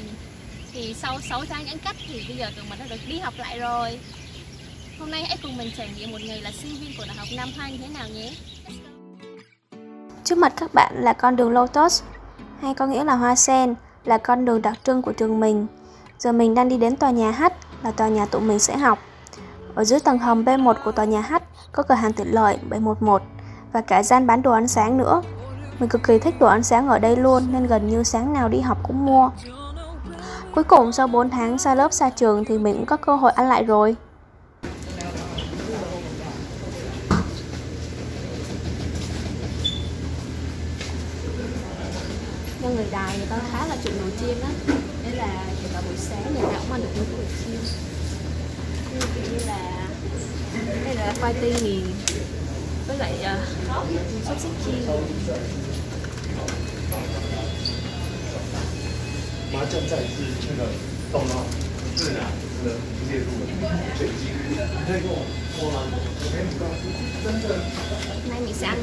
mình. Thì sau 6 tháng giãn cách thì bây giờ tụi mình đã được đi học lại rồi. Hôm nay hãy cùng mình trải nghiệm một ngày là sinh viên của Đại học Nam Hoa như thế nào nhé. Trước mặt các bạn là con đường Lotus, hay có nghĩa là hoa sen, là con đường đặc trưng của trường mình. Giờ mình đang đi đến tòa nhà H là tòa nhà tụi mình sẽ học. Ở dưới tầng hầm B1 của tòa nhà H có cửa hàng tiện lợi 711 và cả gian bán đồ ăn sáng nữa. Mình cực kỳ thích đồ ăn sáng ở đây luôn, nên gần như sáng nào đi học cũng mua. Cuối cùng sau 4 tháng xa lớp xa trường thì mình cũng có cơ hội ăn lại rồi. Nhân người Đài người ta khá là chuộng nồi chiên á. Đấy là kể cả buổi sáng người ta cũng ăn được những nồi chiên. Như là Đây là khoai tây nghiền Với lại ờ, uh, xích chiên. 麻将在是那个动到自然的介入水晶，你可以跟我说吗？我给你告诉真的。Hôm nay mình sẽ ăn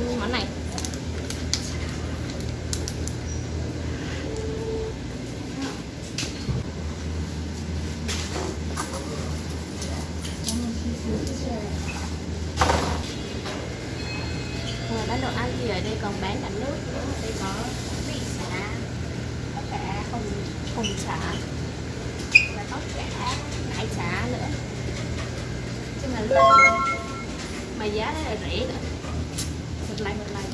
hồng xả và có cả nải xả nữa chứ mà là mà giá đó là rẻ nữa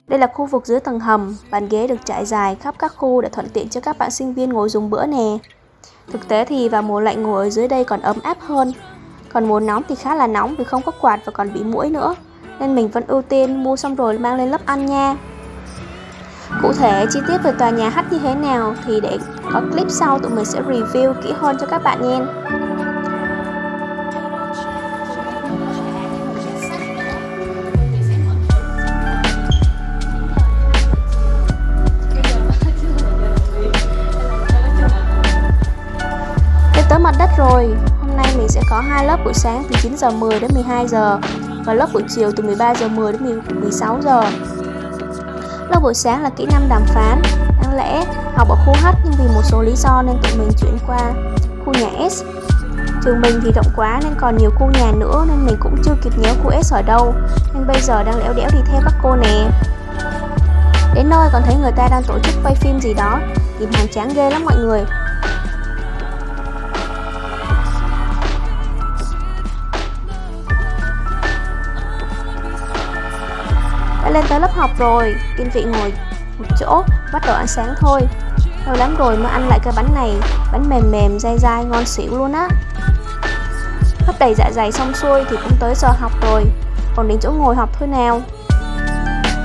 đây là khu vực dưới tầng hầm, bàn ghế được trải dài khắp các khu để thuận tiện cho các bạn sinh viên ngồi dùng bữa nè. Thực tế thì vào mùa lạnh ngồi ở dưới đây còn ấm áp hơn. Còn mùa nóng thì khá là nóng vì không có quạt và còn bị mũi nữa. Nên mình vẫn ưu tiên mua xong rồi mang lên lớp ăn nha. Cụ thể, chi tiết về tòa nhà H như thế nào thì để có clip sau tụi mình sẽ review kỹ hơn cho các bạn nha. tới mặt đất rồi. Hôm nay mình sẽ có hai lớp buổi sáng từ 9 giờ 10 đến 12 giờ và lớp buổi chiều từ 13 giờ 10 đến 16 giờ. Lớp buổi sáng là kỹ năng đàm phán. Đáng lẽ học ở khu H nhưng vì một số lý do nên tụi mình chuyển qua khu nhà S. Trường mình thì rộng quá nên còn nhiều khu nhà nữa nên mình cũng chưa kịp nhớ khu S ở đâu. Nên bây giờ đang lẻo đẻo đi theo các cô nè. Đến nơi còn thấy người ta đang tổ chức quay phim gì đó, nhìn hàng tráng ghê lắm mọi người. Đã lên tới lớp học rồi. Yên vị ngồi một chỗ bắt đầu ăn sáng thôi. Lâu lắm rồi mới ăn lại cái bánh này. Bánh mềm mềm dai dai ngon xỉu luôn á. Hấp đầy dạ dày xong xuôi thì cũng tới giờ học rồi. Còn đến chỗ ngồi học thôi nào.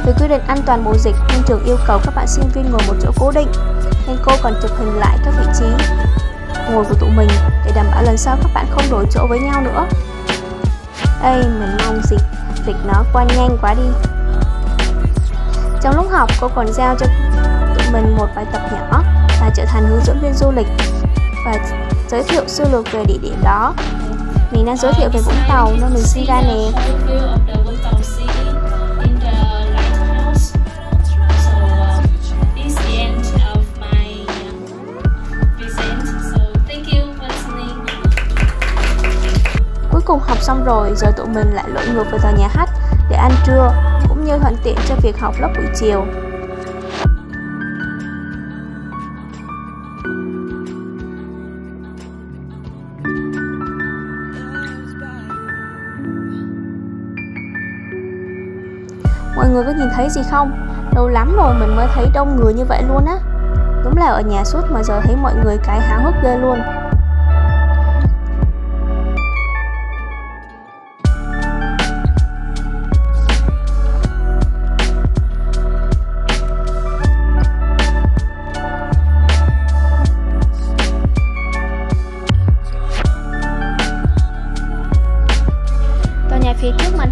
Vì quy định an toàn mùa dịch nên trường yêu cầu các bạn sinh viên ngồi một chỗ cố định. Nên cô còn chụp hình lại các vị trí ngồi của tụi mình để đảm bảo lần sau các bạn không đổi chỗ với nhau nữa. Ê, mình mong dịch. Dịch nó qua nhanh quá đi trong lúc học, cô còn giao cho tụi mình một bài tập nhỏ là trở thành hướng dẫn viên du lịch và giới thiệu sơ lược về địa điểm đó. Mình đang giới thiệu về Vũng Tàu nơi mình sinh ra nè. Cuối cùng học xong rồi, giờ tụi mình lại lội ngược về tòa nhà hát để ăn trưa, cũng như thuận tiện cho việc học lớp buổi chiều. Mọi người có nhìn thấy gì không? Lâu lắm rồi mình mới thấy đông người như vậy luôn á Đúng là ở nhà suốt mà giờ thấy mọi người cái háo hức ghê luôn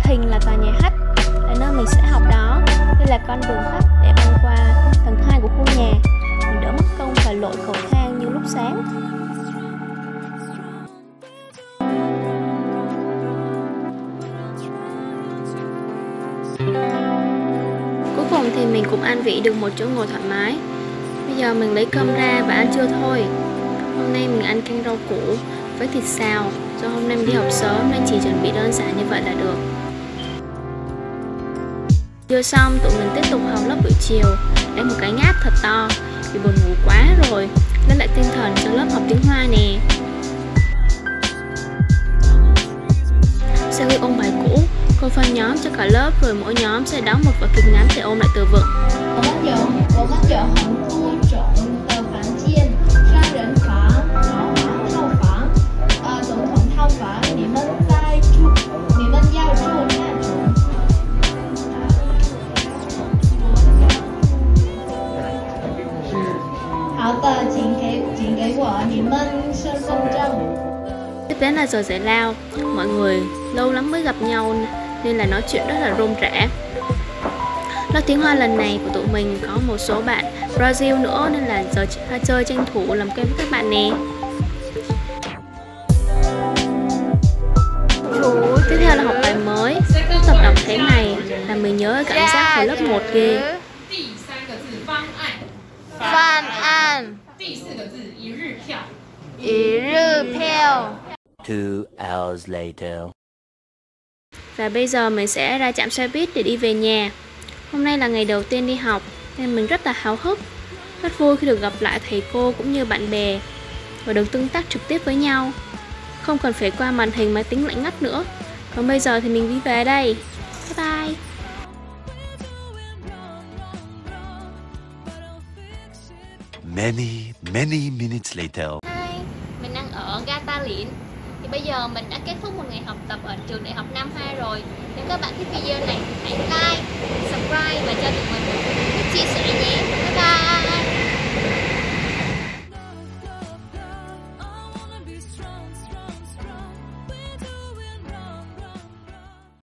hình là tòa nhà H. Là nơi mình sẽ học đó. Đây là con đường tắt để băng qua tầng 2 của khu nhà. Mình đỡ mất công phải lội cầu thang như lúc sáng. Cuối cùng thì mình cũng an vị được một chỗ ngồi thoải mái. Bây giờ mình lấy cơm ra và ăn trưa thôi. Hôm nay mình ăn canh rau củ với thịt xào. Do hôm nay mình đi học sớm nên chỉ chuẩn bị đơn giản như vậy là được. Vô xong tụi mình tiếp tục học lớp buổi chiều. Để một cái ngáp thật to Vì buồn ngủ quá rồi nên lại tinh thần cho lớp học tiếng Hoa nè. Sau khi ôn bài cũ Cô phân nhóm cho cả lớp Rồi mỗi nhóm sẽ đóng một vở kịch ngắn để ôn lại từ vựng. Cô bắt giờ, cô bắt giờ không? 好的，请给请给我你们身份证。 Tiếp đến là giờ giải lao Mọi người lâu lắm mới gặp nhau Nên là nói chuyện rất là rôm rã Lớp tiếng Hoa lần này của tụi mình có một số bạn Brazil nữa Nên là giờ ra chơi tranh thủ làm quen với các bạn nè Tiếp theo là học bài mới Tập đọc thế này là mình nhớ cảm giác hồi lớp 1 ghê 第三个字方案， 犯案第四个字一日票。一日票。 Two hours later. Và bây giờ mình sẽ ra trạm xe buýt để đi về nhà Hôm nay là ngày đầu tiên đi học Nên mình rất là háo hức Rất vui khi được gặp lại thầy cô cũng như bạn bè Và được tương tác trực tiếp với nhau Không cần phải qua màn hình máy tính lạnh ngắt nữa Còn bây giờ thì mình đi về đây Bye bye Many, many minutes later. Hi, mình đang ở Gatalin. Thì bây giờ mình đã kết thúc một ngày học tập ở trường đại học năm 2 rồi Nếu các bạn thích video này